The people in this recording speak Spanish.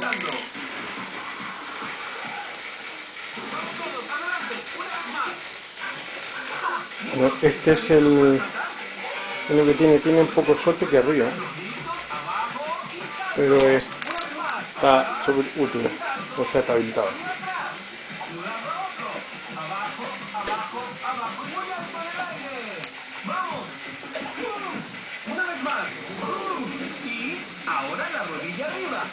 flotando. Vamos todos, adelante, una vez más. No, este es el... Es lo que tiene, tiene un poco suerte que arriba. Pero está súper útil, o sea, está habilitado. Una vez más. Y ahora la rodilla arriba.